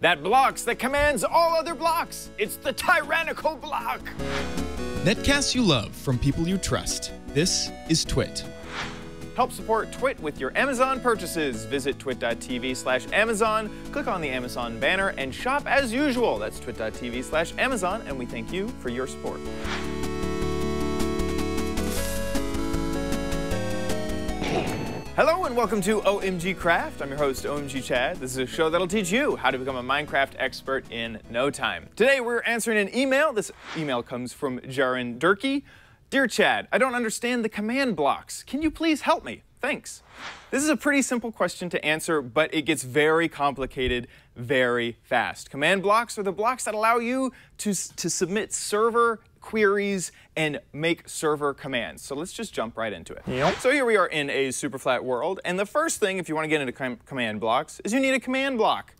That blocks, that commands all other blocks. It's the tyrannical block. Netcasts you love from people you trust. This is Twit. Help support Twit with your Amazon purchases. Visit twit.tv slash Amazon, click on the Amazon banner, and shop as usual. That's twit.tv slash Amazon, and we thank you for your support. Hello and welcome to OMG Craft. I'm your host, OMG Chad. This is a show that'll teach you how to become a Minecraft expert in no time. Today we're answering an email. This email comes from Jaren Durkee. Dear Chad, I don't understand the command blocks. Can you please help me? Thanks. This is a pretty simple question to answer, but it gets very complicated very fast. Command blocks are the blocks that allow you to, to submit server queries and make server commands. So let's just jump right into it. Yep. So here we are in a super flat world, and the first thing, if you want to get into com command blocks, is you need a command block.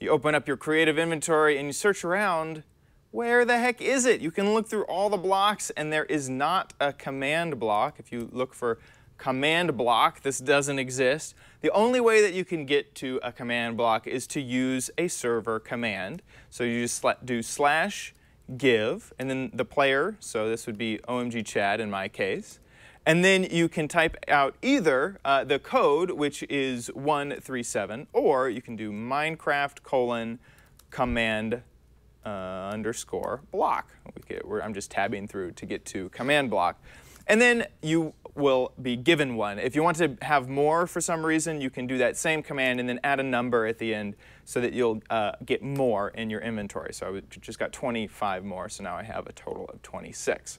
You open up your creative inventory and you search around. Where the heck is it? You can look through all the blocks, and there is not a command block. If you look for command block, this doesn't exist. The only way that you can get to a command block is to use a server command. So you just do slash give, and then the player, so this would be OMG Chad in my case. And then you can type out either uh, the code, which is 137, or you can do Minecraft colon command uh, underscore block. I'm just tabbing through to get to command block. And then you will be given one. If you want to have more for some reason, you can do that same command and then add a number at the end so that you'll uh, get more in your inventory. So I just got 25 more, so now I have a total of 26.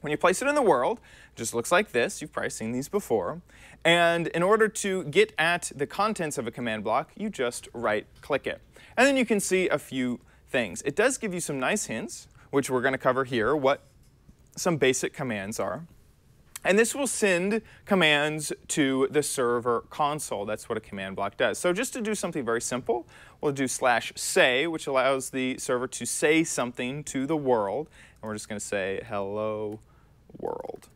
When you place it in the world, it just looks like this. You've probably seen these before. And in order to get at the contents of a command block, you just right-click it. And then you can see a few things. It does give you some nice hints, which we're going to cover here, what some basic commands are. And this will send commands to the server console. That's what a command block does. So just to do something very simple, we'll do slash say, which allows the server to say something to the world. And we're just going to say hello world,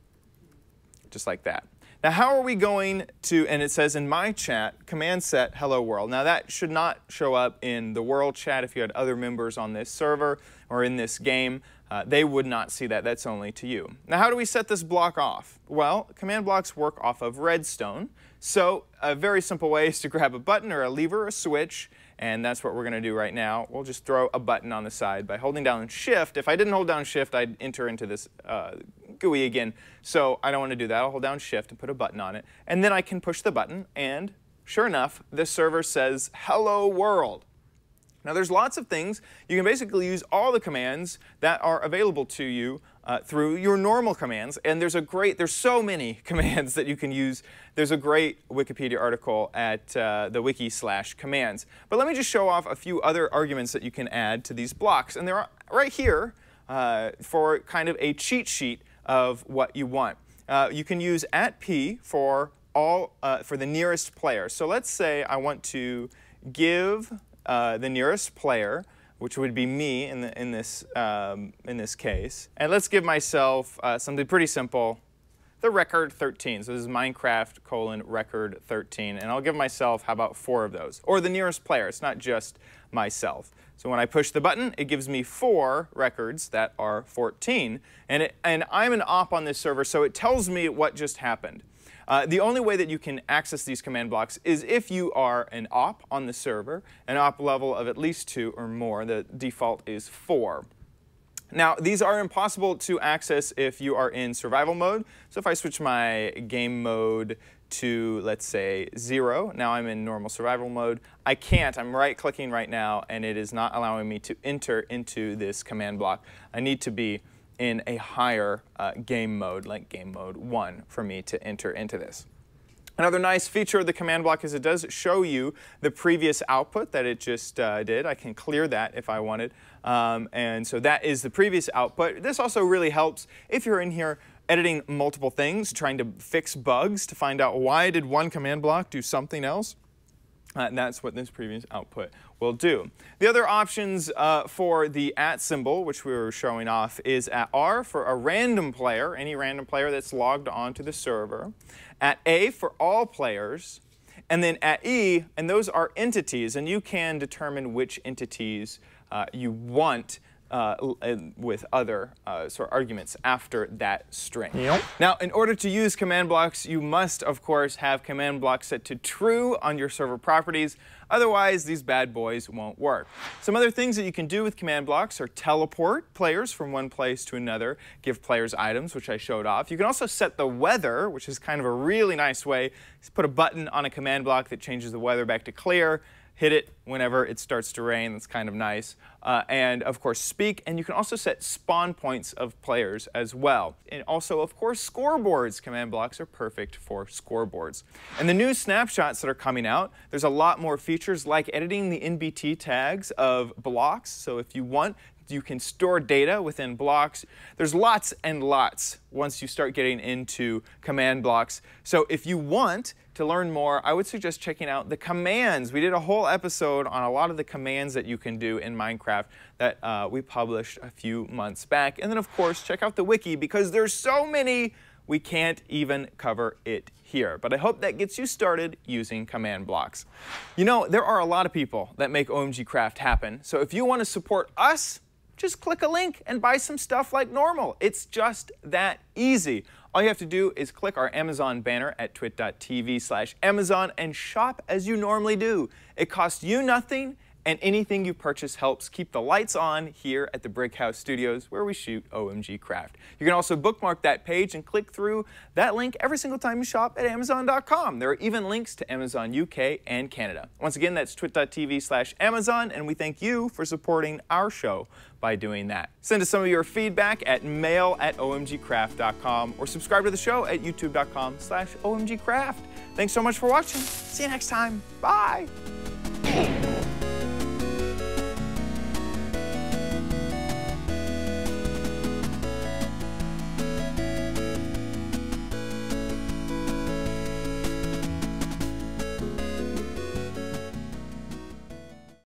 just like that. Now, how are we going to, and it says in my chat, command set hello world. Now, that should not show up in the world chat if you had other members on this server or in this game. Uh, they would not see that. That's only to you. Now, how do we set this block off? Well, command blocks work off of redstone. So a very simple way is to grab a button or a lever or a switch, and that's what we're going to do right now. We'll just throw a button on the side by holding down Shift. If I didn't hold down Shift, I'd enter into this uh, GUI again. So I don't want to do that. I'll hold down Shift and put a button on it. And then I can push the button, and sure enough, the server says, Hello World. Now there's lots of things. You can basically use all the commands that are available to you uh, through your normal commands. And there's a great, there's so many commands that you can use. There's a great Wikipedia article at uh, the wiki slash commands. But let me just show off a few other arguments that you can add to these blocks. And they're right here uh, for kind of a cheat sheet of what you want. Uh, you can use at p for all uh, for the nearest player. So let's say I want to give uh, the nearest player, which would be me in, the, in, this, um, in this case. And let's give myself uh, something pretty simple, the record 13. So this is Minecraft colon record 13. And I'll give myself, how about four of those? Or the nearest player, it's not just myself. So when I push the button, it gives me four records that are 14. And, it, and I'm an op on this server, so it tells me what just happened. Uh, the only way that you can access these command blocks is if you are an op on the server, an op level of at least two or more. The default is four. Now, these are impossible to access if you are in survival mode. So if I switch my game mode to, let's say, zero, now I'm in normal survival mode, I can't. I'm right-clicking right now, and it is not allowing me to enter into this command block. I need to be in a higher uh, game mode, like game mode 1, for me to enter into this. Another nice feature of the command block is it does show you the previous output that it just uh, did. I can clear that if I wanted. Um, and so that is the previous output. This also really helps if you're in here editing multiple things, trying to fix bugs to find out why did one command block do something else. Uh, that's what this previous output will do. The other options uh, for the at symbol, which we were showing off, is at R for a random player, any random player that's logged onto the server, at A for all players, And then at E, and those are entities, and you can determine which entities uh, you want uh, with other uh, sort of arguments after that string. Yep. Now, in order to use command blocks, you must, of course, have command blocks set to true on your server properties. Otherwise, these bad boys won't work. Some other things that you can do with command blocks are teleport players from one place to another, give players items, which I showed off. You can also set the weather, which is kind of a really nice way. Just put a button on a command block that changes the weather back to clear hit it whenever it starts to rain. That's kind of nice. Uh, and of course, speak. And you can also set spawn points of players as well. And also, of course, scoreboards. Command blocks are perfect for scoreboards. And the new snapshots that are coming out, there's a lot more features like editing the NBT tags of blocks. So if you want, you can store data within blocks. There's lots and lots once you start getting into command blocks. So if you want to learn more, I would suggest checking out the commands. We did a whole episode on a lot of the commands that you can do in Minecraft that uh, we published a few months back. And then of course, check out the wiki because there's so many we can't even cover it here. But I hope that gets you started using command blocks. You know, there are a lot of people that make OMG Craft happen. So if you want to support us, just click a link and buy some stuff like normal. It's just that easy. All you have to do is click our Amazon banner at twit.tv slash Amazon and shop as you normally do. It costs you nothing and anything you purchase helps keep the lights on here at the Brickhouse Studios where we shoot OMG Craft. You can also bookmark that page and click through that link every single time you shop at Amazon.com. There are even links to Amazon UK and Canada. Once again, that's twit.tv slash Amazon, and we thank you for supporting our show by doing that. Send us some of your feedback at mail at omgcraft.com or subscribe to the show at youtube.com slash omgcraft. Thanks so much for watching. See you next time. Bye.